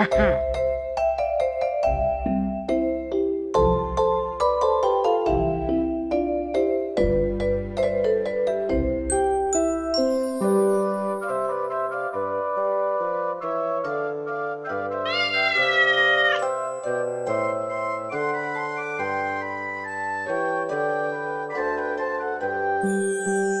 Ha ha. Woohoo!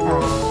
Oh.